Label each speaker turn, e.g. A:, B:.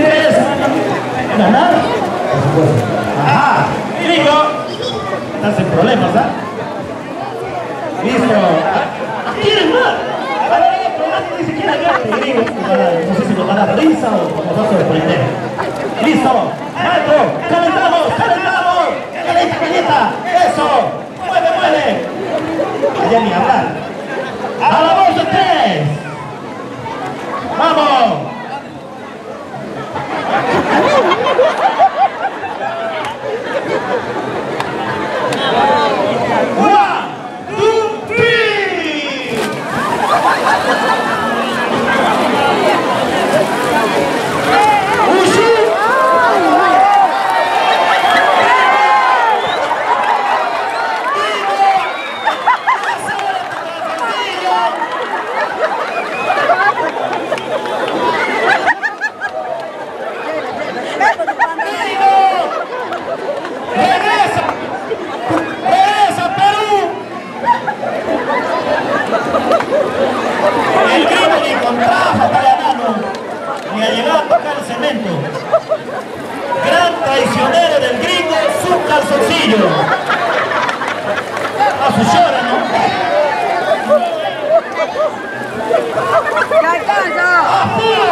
A: ¿Ustedes ganar? Por supuesto. Ajá. Gringo. Estás en problemas, ¿ah? Listo. ¿Quieren más? Ni siquiera gane, gringo. No sé si nos va a dar risa o nos va a sorprender. Listo. Marco, calentamos, calentamos. Calienta, calienta. Eso. Mueve, mueve. Allá ni hablar. Ha ha ha! calzoncillo ah si sciorano? da
B: casa ah,
A: sì.